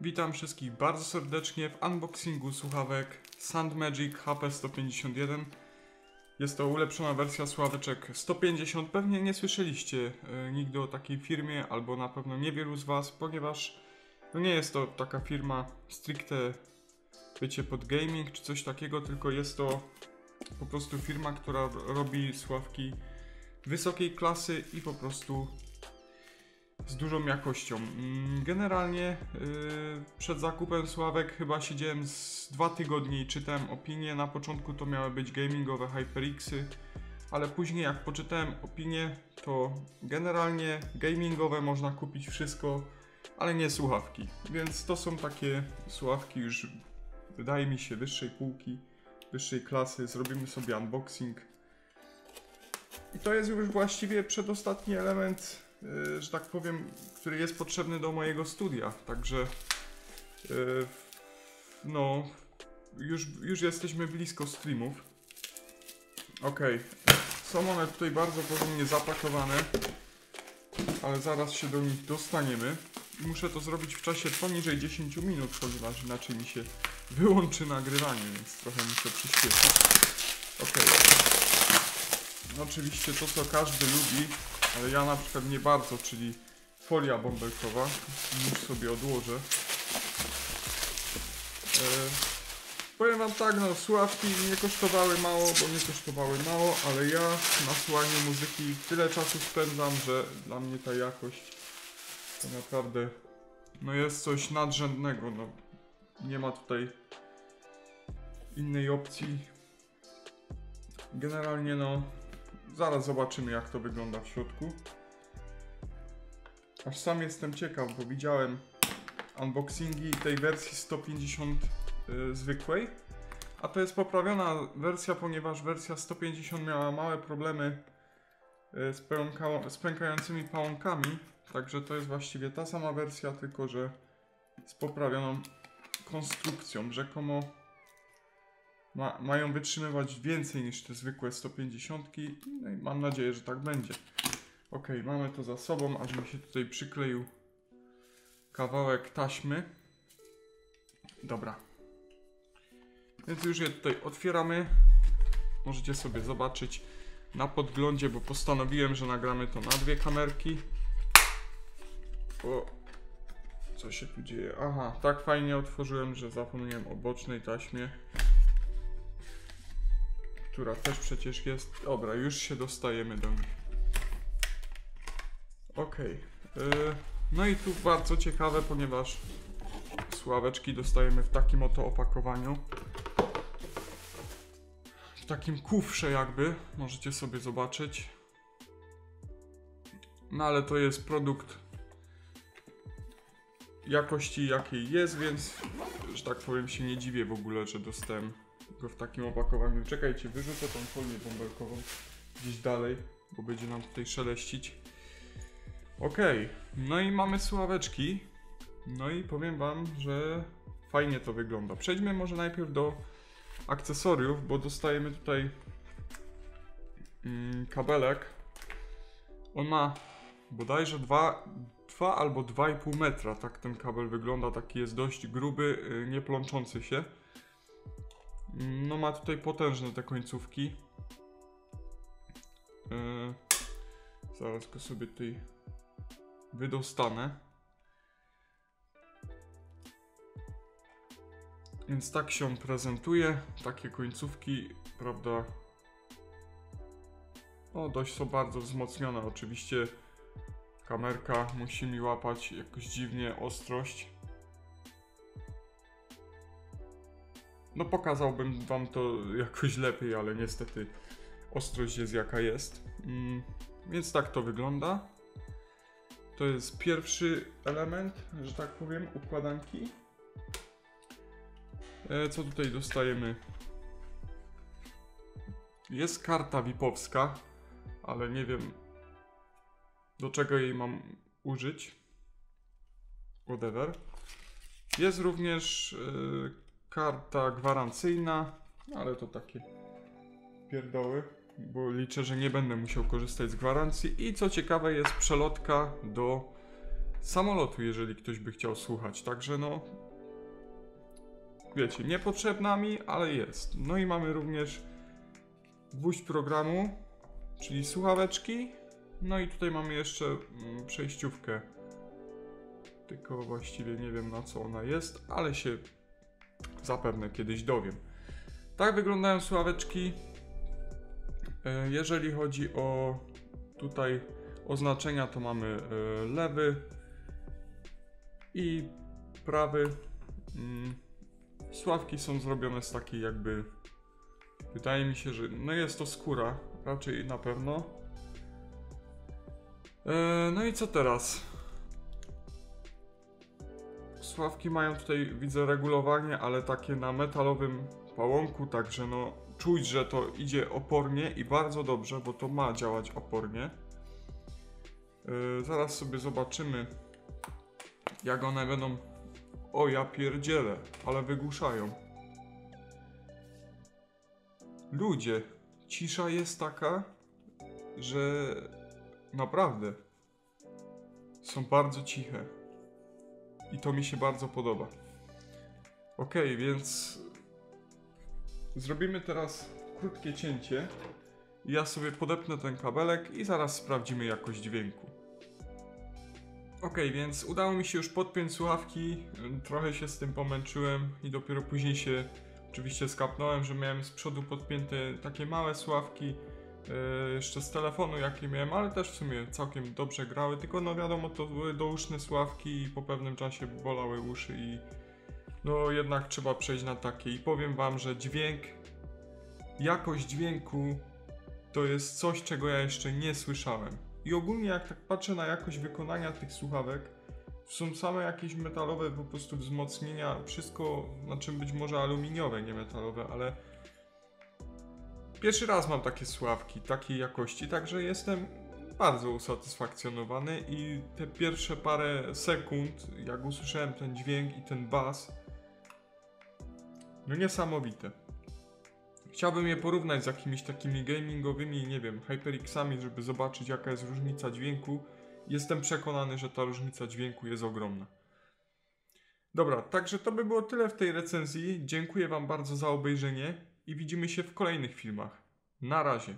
Witam wszystkich bardzo serdecznie w unboxingu słuchawek SoundMagic HP151. Jest to ulepszona wersja słuchaweczek 150. Pewnie nie słyszeliście e, nigdy o takiej firmie, albo na pewno niewielu z Was, ponieważ no nie jest to taka firma stricte, wiecie, pod gaming czy coś takiego, tylko jest to po prostu firma, która robi słuchawki wysokiej klasy i po prostu z dużą jakością. Mm, Generalnie yy, przed zakupem sławek chyba siedziałem z dwa tygodnie i czytałem opinie. Na początku to miały być gamingowe HyperXy, ale później jak poczytałem opinie, to generalnie gamingowe można kupić wszystko, ale nie słuchawki. Więc to są takie słuchawki już wydaje mi się wyższej półki, wyższej klasy. Zrobimy sobie unboxing. I to jest już właściwie przedostatni element, że tak powiem, który jest potrzebny do mojego studia. Także yy, no, już, już jesteśmy blisko streamów. Ok, są one tutaj bardzo porządnie zapakowane, ale zaraz się do nich dostaniemy. Muszę to zrobić w czasie poniżej 10 minut, ponieważ inaczej mi się wyłączy nagrywanie, więc trochę muszę przyspieszyć. Ok. No oczywiście to co każdy lubi, ale ja na przykład nie bardzo, czyli folia bąbelkowa. Już sobie odłożę. E, powiem wam tak, no słuchawki nie kosztowały mało, bo nie kosztowały mało, ale ja na słuchanie muzyki tyle czasu spędzam, że dla mnie ta jakość to naprawdę no jest coś nadrzędnego. No, nie ma tutaj innej opcji. Generalnie no Zaraz zobaczymy jak to wygląda w środku. Aż sam jestem ciekaw, bo widziałem unboxingi tej wersji 150 y, zwykłej. A to jest poprawiona wersja, ponieważ wersja 150 miała małe problemy y, z, pęka z pękającymi pałąkami. Także to jest właściwie ta sama wersja, tylko że z poprawioną konstrukcją. Rzekomo ma, mają wytrzymywać więcej niż te zwykłe 150. No i mam nadzieję, że tak będzie. Ok, mamy to za sobą, aż mi się tutaj przykleił kawałek taśmy. Dobra. Więc już je tutaj otwieramy. Możecie sobie zobaczyć na podglądzie, bo postanowiłem, że nagramy to na dwie kamerki. O, co się tu dzieje? Aha, tak fajnie otworzyłem, że zapomniałem o bocznej taśmie która też przecież jest. Dobra, już się dostajemy do nich. Ok. No i tu bardzo ciekawe, ponieważ sławeczki dostajemy w takim oto opakowaniu. W takim kufrze jakby, możecie sobie zobaczyć. No ale to jest produkt jakości jakiej jest, więc że tak powiem się nie dziwię w ogóle, że dostałem go w takim opakowaniu. Czekajcie, wyrzucę tą folię bąbelkową gdzieś dalej, bo będzie nam tutaj szeleścić. Ok, no i mamy sławeczki. No i powiem wam, że fajnie to wygląda. Przejdźmy może najpierw do akcesoriów, bo dostajemy tutaj mm, kabelek. On ma bodajże 2, 2 albo 2,5 metra, tak ten kabel wygląda, taki jest dość gruby, yy, nie plączący się. No ma tutaj potężne te końcówki. Yy, zaraz go sobie tutaj wydostanę. Więc tak się on prezentuje. Takie końcówki, prawda? O, dość są bardzo wzmocnione. Oczywiście kamerka musi mi łapać jakoś dziwnie ostrość. No pokazałbym wam to jakoś lepiej, ale niestety ostrość jest jaka jest. Mm, więc tak to wygląda. To jest pierwszy element, że tak powiem, układanki. E, co tutaj dostajemy? Jest karta VIP-owska, ale nie wiem do czego jej mam użyć. Whatever. Jest również yy, karta gwarancyjna, ale to takie pierdoły, bo liczę, że nie będę musiał korzystać z gwarancji. I co ciekawe, jest przelotka do samolotu, jeżeli ktoś by chciał słuchać. Także no, wiecie, niepotrzebna mi, ale jest. No i mamy również gwóźdź programu, czyli słuchaweczki. No i tutaj mamy jeszcze mm, przejściówkę. Tylko właściwie nie wiem na co ona jest, ale się zapewne kiedyś dowiem. Tak wyglądają słuchaweczki. E, Jeżeli chodzi o tutaj oznaczenia, to mamy e, lewy i prawy. Mm, Sławki są zrobione z takiej jakby. Wydaje mi się, że no jest to skóra, raczej na pewno. E, No i co teraz? Sławki mają tutaj, widzę, regulowanie, ale takie na metalowym pałąku, także no czuć, że to idzie opornie i bardzo dobrze, bo to ma działać opornie. Yy, zaraz sobie zobaczymy, jak one będą. O, ja pierdzielę, ale wygłuszają. Ludzie, cisza jest taka, że naprawdę są bardzo ciche. I to mi się bardzo podoba. Ok, więc zrobimy teraz krótkie cięcie. Ja sobie podepnę ten kabelek i zaraz sprawdzimy jakość dźwięku. Ok, więc udało mi się już podpiąć słuchawki. Trochę się z tym pomęczyłem i dopiero później się oczywiście skapnąłem, że miałem z przodu podpięte takie małe słuchawki. E, jeszcze z telefonu jakie miałem, ale też w sumie całkiem dobrze grały, tylko no wiadomo to były douszne słuchawki i po pewnym czasie bolały uszy i no jednak trzeba przejść na takie i powiem wam, że dźwięk, jakość dźwięku to jest coś czego ja jeszcze nie słyszałem. I ogólnie jak tak patrzę na jakość wykonania tych słuchawek, są same jakieś metalowe po prostu wzmocnienia, wszystko, znaczy być może aluminiowe, nie metalowe, ale Pierwszy raz mam takie sławki, takiej jakości, także jestem bardzo usatysfakcjonowany i te pierwsze parę sekund, jak usłyszałem ten dźwięk i ten bas, no niesamowite. Chciałbym je porównać z jakimiś takimi gamingowymi, nie wiem, HyperXami, żeby zobaczyć jaka jest różnica dźwięku. Jestem przekonany, że ta różnica dźwięku jest ogromna. Dobra, także to by było tyle w tej recenzji. Dziękuję Wam bardzo za obejrzenie i widzimy się w kolejnych filmach. Na razie.